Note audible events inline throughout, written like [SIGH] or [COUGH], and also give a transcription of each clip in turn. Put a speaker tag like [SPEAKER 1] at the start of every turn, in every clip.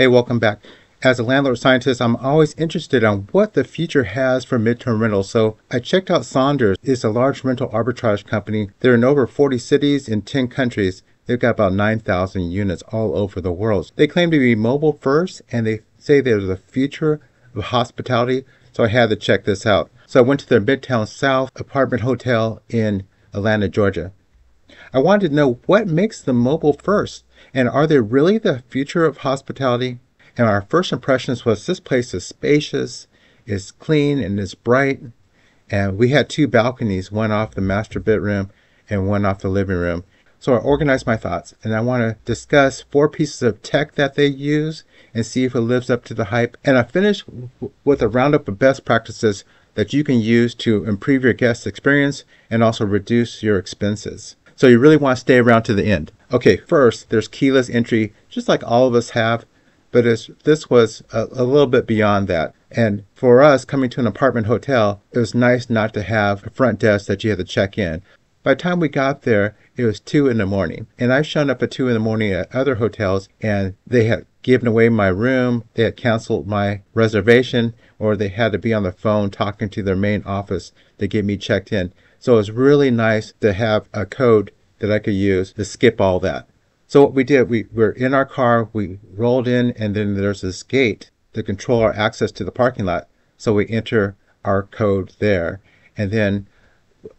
[SPEAKER 1] Hey, welcome back. As a landlord scientist, I'm always interested on what the future has for midterm rentals. So I checked out Sonders. It's a large rental arbitrage company. They're in over 40 cities in 10 countries. They've got about 9,000 units all over the world. They claim to be mobile first and they say they're the future of hospitality. So I had to check this out. So I went to their Midtown South apartment hotel in Atlanta, Georgia. I wanted to know what makes them mobile first and are they really the future of hospitality? And our first impressions was this place is spacious, is clean, and is bright. And we had two balconies, one off the master bedroom and one off the living room. So I organized my thoughts and I want to discuss four pieces of tech that they use and see if it lives up to the hype. And I finish with a roundup of best practices that you can use to improve your guest experience and also reduce your expenses. So you really want to stay around to the end. Okay, first, there's keyless entry, just like all of us have but this was a, a, little bit beyond that. And for us coming to an apartment hotel, it was nice not to have a front desk that you had to check in. By the time we got there, it was two in the morning. And I've shown up at two in the morning at other hotels and they had given away my room, they had canceled my reservation, or they had to be on the phone talking to their main office to get me checked in. So it was really nice to have a code that I could use to skip all that. So what we did, we were in our car, we rolled in, and then there's this gate to control our access to the parking lot. So we enter our code there. And then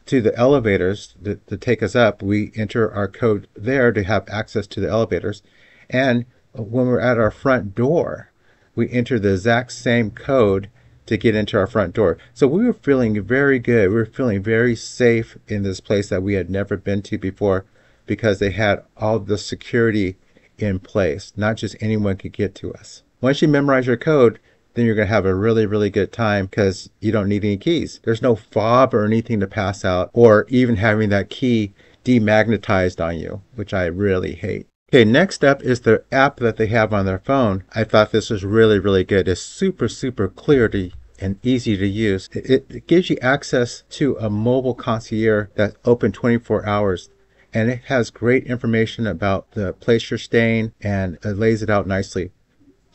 [SPEAKER 1] to the elevators to, to take us up, we enter our code there to have access to the elevators. And when we're at our front door, we enter the exact same code to get into our front door. So we were feeling very good. We were feeling very safe in this place that we had never been to before because they had all the security in place. Not just anyone could get to us. Once you memorize your code, then you're going to have a really, really good time because you don't need any keys. There's no fob or anything to pass out, or even having that key demagnetized on you, which I really hate. Okay, next up is the app that they have on their phone. I thought this was really, really good. It's super, super clear to and easy to use. It, it gives you access to a mobile concierge that's open 24 hours and it has great information about the place you're staying and it lays it out nicely.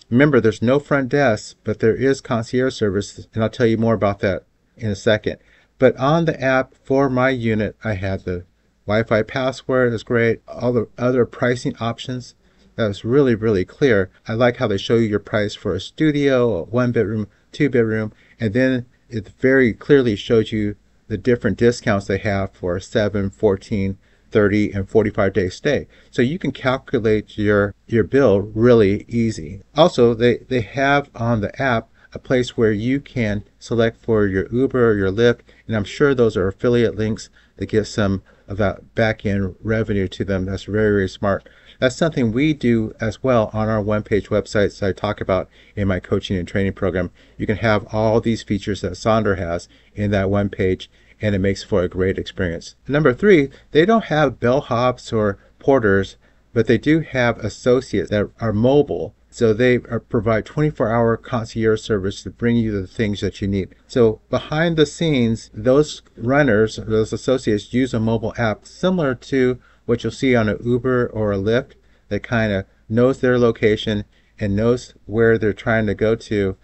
[SPEAKER 1] Remember, there's no front desk, but there is concierge service, and I'll tell you more about that in a second. But on the app for my unit, I had the Wi-Fi password is great. All the other pricing options that was really really clear. I like how they show you your price for a studio, a one bedroom, two bedroom, and then it very clearly shows you the different discounts they have for 7, 14, 30 and 45 day stay. So you can calculate your, your bill really easy. Also, they, they have on the app a place where you can select for your Uber or your Lyft, and I'm sure those are affiliate links that give some that back end revenue to them. That's very, very smart. That's something we do as well on our one page websites I talk about in my coaching and training program. You can have all these features that Sonder has in that one page and it makes for a great experience. Number three, they don't have bellhops or porters, but they do have associates that are mobile. So they are, provide 24 hour concierge service to bring you the things that you need. So behind the scenes, those runners, those associates use a mobile app similar to what you'll see on an Uber or a Lyft that kind of knows their location and knows where they're trying to go to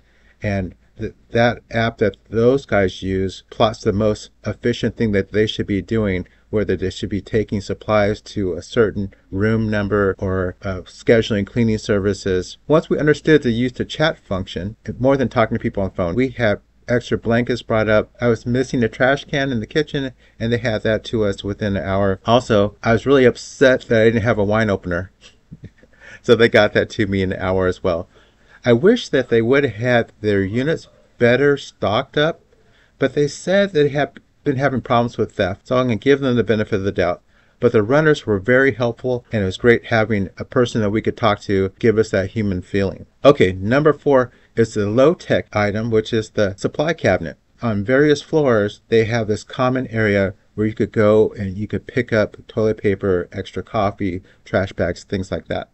[SPEAKER 1] and that that app that those guys use plots the most efficient thing that they should be doing whether they should be taking supplies to a certain room number or uh, scheduling cleaning services once we understood the use the chat function more than talking to people on phone we have extra blankets brought up. I was missing a trash can in the kitchen, and they had that to us within an hour. Also, I was really upset that I didn't have a wine opener. [LAUGHS] so they got that to me in an hour as well. I wish that they would have had their units better stocked up, but they said they have been having problems with theft, so I'm going to give them the benefit of the doubt. But the runners were very helpful, and it was great having a person that we could talk to give us that human feeling. Okay, number four is the low tech item, which is the supply cabinet. On various floors, they have this common area where you could go and you could pick up toilet paper, extra coffee, trash bags, things like that.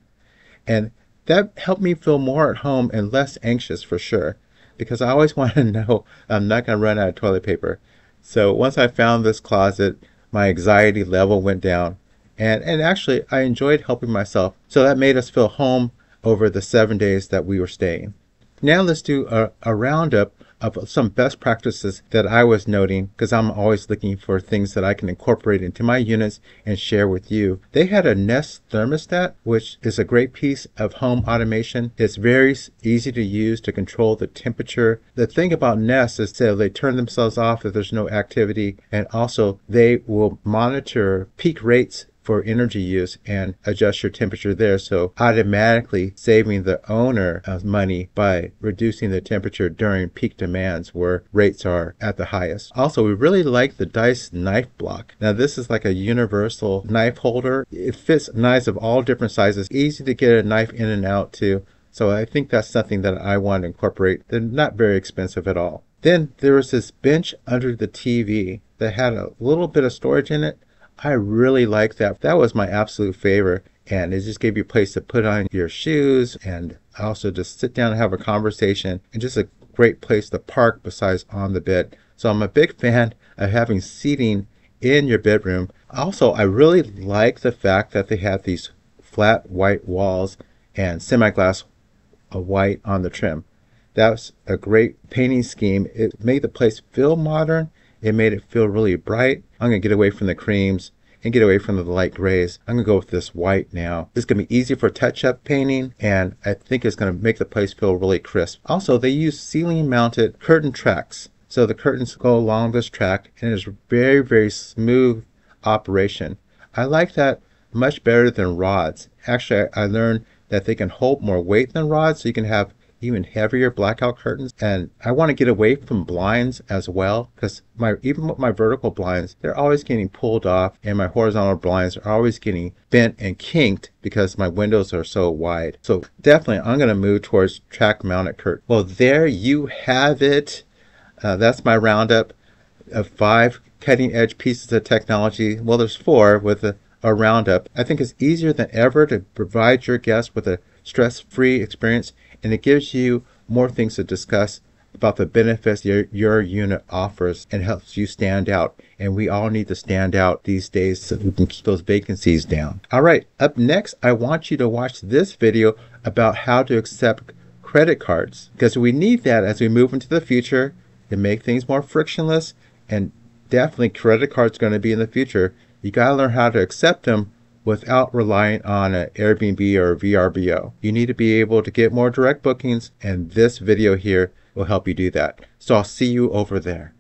[SPEAKER 1] And that helped me feel more at home and less anxious for sure because I always [LAUGHS] want to know I'm not going to run out of toilet paper. So once I found this closet, my anxiety level went down and, and actually I enjoyed helping myself. So that made us feel home over the seven days that we were staying. Now let's do a, a roundup of some best practices that I was noting because I'm always looking for things that I can incorporate into my units and share with you. They had a Nest thermostat, which is a great piece of home automation. It's very easy to use to control the temperature. The thing about Nest is that they turn themselves off if there's no activity, and also they will monitor peak rates for energy use and adjust your temperature there. So automatically saving the owner of money by reducing the temperature during peak demands where rates are at the highest. Also, we really like the Dice knife block. Now this is like a universal knife holder. It fits knives of all different sizes. Easy to get a knife in and out too. So I think that's something that I want to incorporate. They're not very expensive at all. Then there was this bench under the TV that had a little bit of storage in it I really like that. That was my absolute favorite. And it just gave you a place to put on your shoes and also just sit down and have a conversation and just a great place to park besides on the bed. So I'm a big fan of having seating in your bedroom. Also, I really like the fact that they have these flat white walls and semi-gloss uh, white on the trim. That's a great painting scheme. It made the place feel modern it made it feel really bright. I'm going to get away from the creams and get away from the light grays. I'm going to go with this white now. This is going to be easy for touch-up painting and I think it's going to make the place feel really crisp. Also, they use ceiling mounted curtain tracks. So the curtains go along this track and it's very, very smooth operation. I like that much better than rods. Actually, I learned that they can hold more weight than rods so you can have even heavier blackout curtains. And I want to get away from blinds as well because my even with my vertical blinds, they're always getting pulled off and my horizontal blinds are always getting bent and kinked because my windows are so wide. So definitely I'm going to move towards track mounted curtain. Well, there you have it. Uh, that's my roundup of five cutting edge pieces of technology. Well, there's four with a, a roundup. I think it's easier than ever to provide your guests with a stress free experience and it gives you more things to discuss about the benefits your, your unit offers and helps you stand out. And we all need to stand out these days so we can keep those vacancies down. All right, up next, I want you to watch this video about how to accept credit cards because we need that as we move into the future to make things more frictionless and definitely credit cards are going to be in the future. You got to learn how to accept them without relying on an Airbnb or VRBO. You need to be able to get more direct bookings, and this video here will help you do that. So I'll see you over there.